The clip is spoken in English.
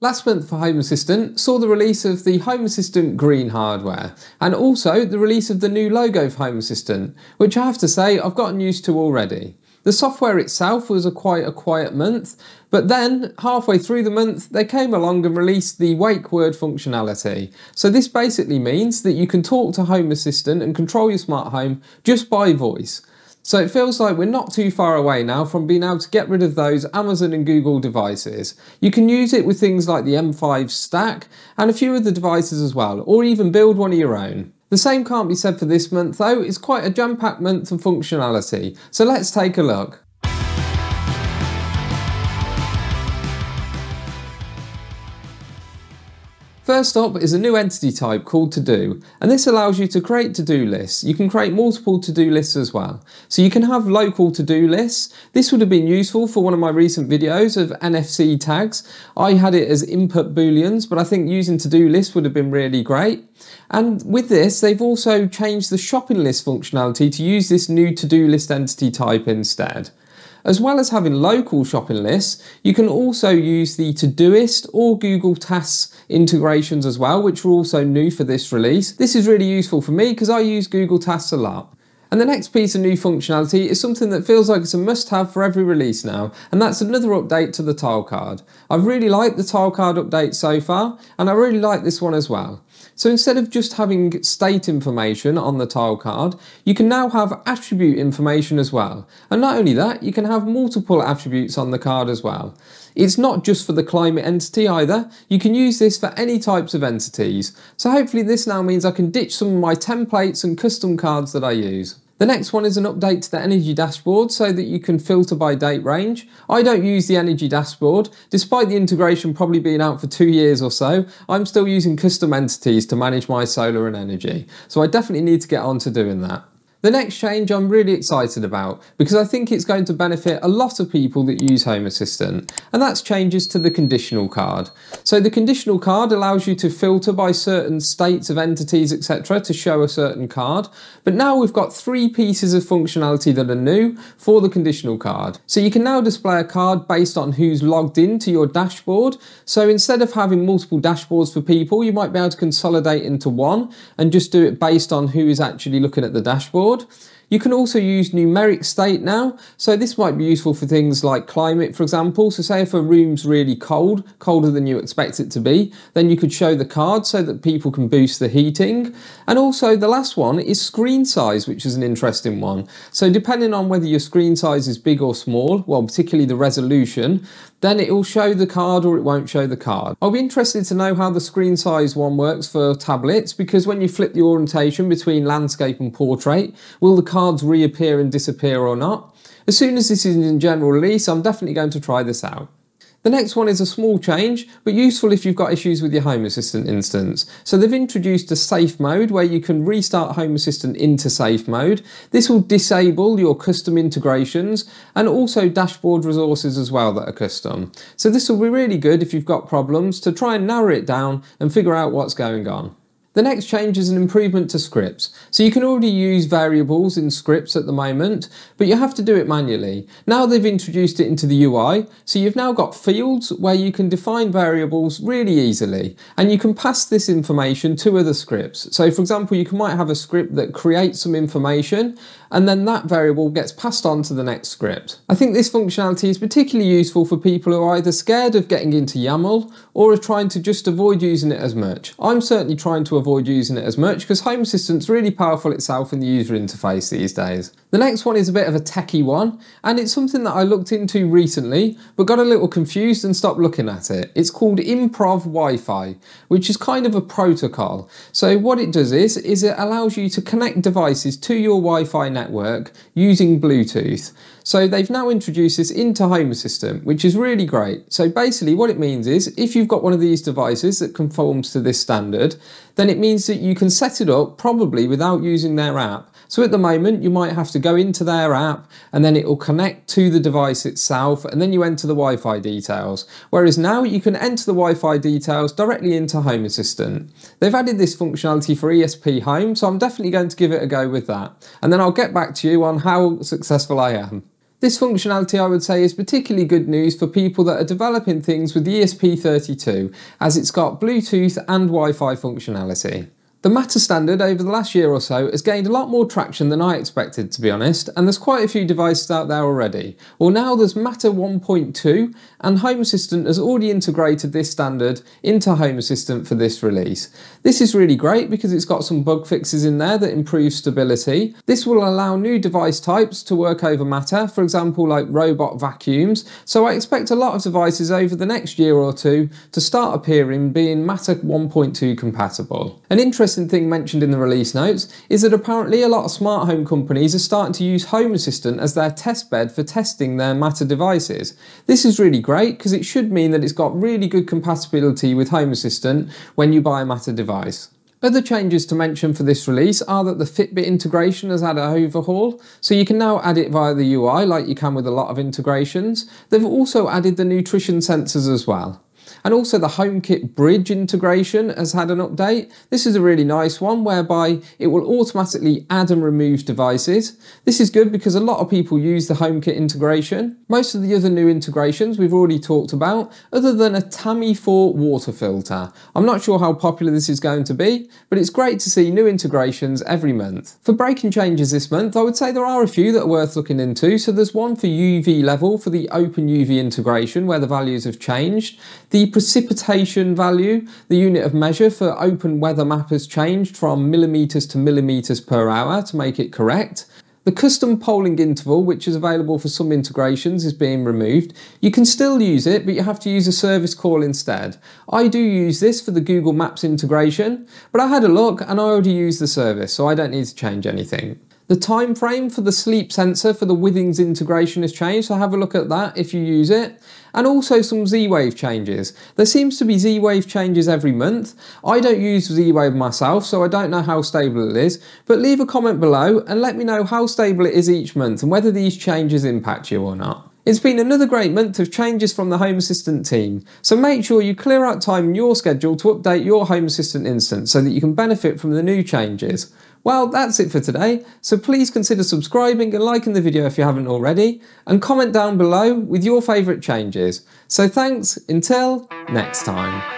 Last month for Home Assistant saw the release of the Home Assistant Green hardware and also the release of the new logo for Home Assistant, which I have to say I've gotten used to already. The software itself was a quite a quiet month, but then halfway through the month they came along and released the wake word functionality. So this basically means that you can talk to Home Assistant and control your smart home just by voice. So it feels like we're not too far away now from being able to get rid of those Amazon and Google devices. You can use it with things like the M5Stack and a few other devices as well, or even build one of your own. The same can't be said for this month though, it's quite a jam-packed month of functionality. So let's take a look. First up is a new entity type called to do, and this allows you to create to-do lists. You can create multiple to-do lists as well. So you can have local to-do lists. This would have been useful for one of my recent videos of NFC tags. I had it as input booleans, but I think using to-do lists would have been really great. And with this, they've also changed the shopping list functionality to use this new to-do list entity type instead. As well as having local shopping lists, you can also use the Todoist or Google Tasks integrations as well, which are also new for this release. This is really useful for me because I use Google Tasks a lot. And the next piece of new functionality is something that feels like it's a must-have for every release now, and that's another update to the tile card. I've really liked the tile card update so far, and I really like this one as well. So instead of just having state information on the tile card, you can now have attribute information as well. And not only that, you can have multiple attributes on the card as well. It's not just for the climate entity either, you can use this for any types of entities. So hopefully this now means I can ditch some of my templates and custom cards that I use. The next one is an update to the energy dashboard so that you can filter by date range. I don't use the energy dashboard. Despite the integration probably being out for two years or so, I'm still using custom entities to manage my solar and energy. So I definitely need to get on to doing that. The next change I'm really excited about because I think it's going to benefit a lot of people that use Home Assistant and that's changes to the conditional card. So the conditional card allows you to filter by certain states of entities etc to show a certain card but now we've got three pieces of functionality that are new for the conditional card. So you can now display a card based on who's logged into your dashboard so instead of having multiple dashboards for people you might be able to consolidate into one and just do it based on who is actually looking at the dashboard Pilot you can also use numeric state now, so this might be useful for things like climate, for example. So say if a room's really cold, colder than you expect it to be, then you could show the card so that people can boost the heating. And also the last one is screen size, which is an interesting one. So depending on whether your screen size is big or small, well, particularly the resolution, then it will show the card or it won't show the card. I'll be interested to know how the screen size one works for tablets because when you flip the orientation between landscape and portrait, will the cards reappear and disappear or not? As soon as this is in general release, I'm definitely going to try this out. The next one is a small change, but useful if you've got issues with your Home Assistant instance. So they've introduced a safe mode where you can restart Home Assistant into safe mode. This will disable your custom integrations and also dashboard resources as well that are custom. So this will be really good if you've got problems to try and narrow it down and figure out what's going on. The next change is an improvement to scripts. So you can already use variables in scripts at the moment, but you have to do it manually. Now they've introduced it into the UI, so you've now got fields where you can define variables really easily, and you can pass this information to other scripts. So for example, you might have a script that creates some information, and then that variable gets passed on to the next script. I think this functionality is particularly useful for people who are either scared of getting into YAML or are trying to just avoid using it as much. I'm certainly trying to avoid using it as much because Home Assistant's really powerful itself in the user interface these days. The next one is a bit of a techie one and it's something that I looked into recently but got a little confused and stopped looking at it. It's called Improv Wi-Fi which is kind of a protocol. So what it does is, is it allows you to connect devices to your Wi-Fi network using Bluetooth. So they've now introduced this into Home Assistant, which is really great. So basically what it means is if you've got one of these devices that conforms to this standard, then it means that you can set it up probably without using their app. So at the moment, you might have to go into their app and then it will connect to the device itself and then you enter the Wi-Fi details. Whereas now you can enter the Wi-Fi details directly into Home Assistant. They've added this functionality for ESPHome, so I'm definitely going to give it a go with that. And then I'll get back to you on how successful I am. This functionality I would say is particularly good news for people that are developing things with ESP32 as it's got Bluetooth and Wi-Fi functionality. The Matter standard over the last year or so has gained a lot more traction than I expected to be honest, and there's quite a few devices out there already. Well now there's Matter 1.2 and Home Assistant has already integrated this standard into Home Assistant for this release. This is really great because it's got some bug fixes in there that improve stability. This will allow new device types to work over Matter, for example like robot vacuums, so I expect a lot of devices over the next year or two to start appearing being Matter 1.2 compatible. An interesting interesting thing mentioned in the release notes is that apparently a lot of smart home companies are starting to use Home Assistant as their test bed for testing their Matter devices. This is really great because it should mean that it's got really good compatibility with Home Assistant when you buy a Matter device. Other changes to mention for this release are that the Fitbit integration has had an overhaul, so you can now add it via the UI like you can with a lot of integrations. They've also added the nutrition sensors as well. And also the HomeKit Bridge integration has had an update. This is a really nice one whereby it will automatically add and remove devices. This is good because a lot of people use the HomeKit integration. Most of the other new integrations we've already talked about, other than a Tami4 water filter. I'm not sure how popular this is going to be, but it's great to see new integrations every month. For breaking changes this month, I would say there are a few that are worth looking into. So there's one for UV level for the OpenUV integration where the values have changed. The precipitation value, the unit of measure for OpenWeatherMap has changed from millimetres to millimetres per hour to make it correct. The custom polling interval, which is available for some integrations, is being removed. You can still use it, but you have to use a service call instead. I do use this for the Google Maps integration, but I had a look and I already use the service, so I don't need to change anything. The time frame for the sleep sensor for the Withings integration has changed, so have a look at that if you use it. And also some Z-Wave changes. There seems to be Z-Wave changes every month. I don't use Z-Wave myself, so I don't know how stable it is, but leave a comment below and let me know how stable it is each month and whether these changes impact you or not. It's been another great month of changes from the Home Assistant team, so make sure you clear out time in your schedule to update your Home Assistant instance so that you can benefit from the new changes. Well, that's it for today, so please consider subscribing and liking the video if you haven't already, and comment down below with your favourite changes. So thanks, until next time.